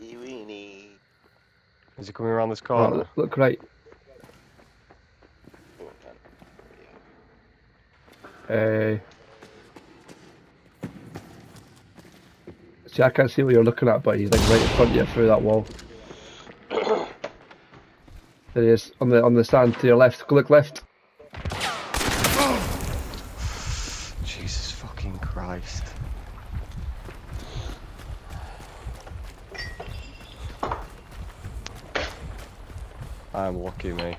Weenie weenie. Is he coming around this corner? look, look right. Go. Uh, see, I can't see what you're looking at, but he's like right in front of you through that wall. There he is on the on the stand to your left. Go look left. Jesus fucking Christ. I'm lucky, me.